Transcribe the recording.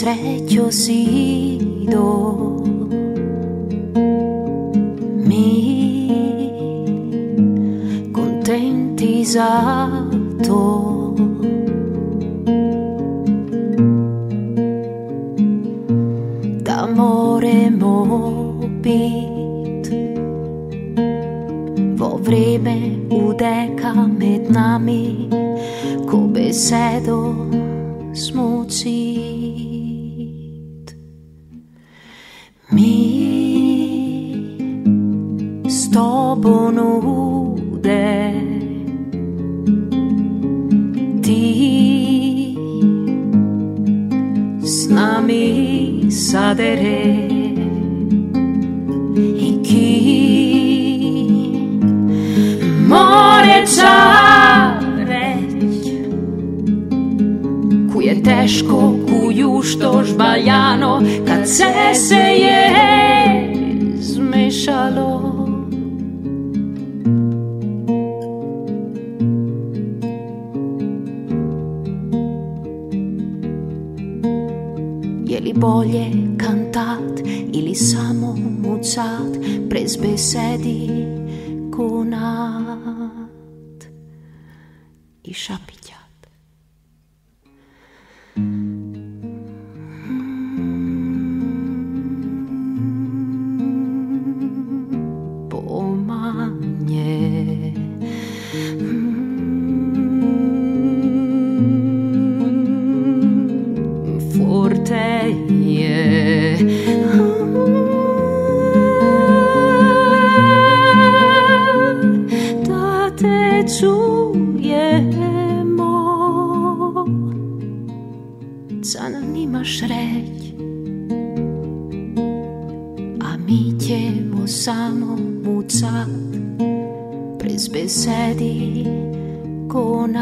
srećo do Mi contenti zato D'amore mobit Vo vreme udeka med nami Ko besedo smucit. Mi s tobom nude, ti s nami sadere. I chi teško kuju što žbaljano kad se se je zmešalo. Je li bolje kantat ili samo mucat brez besedi kunat i šreť a mítiamo samo muzzat pres besedi con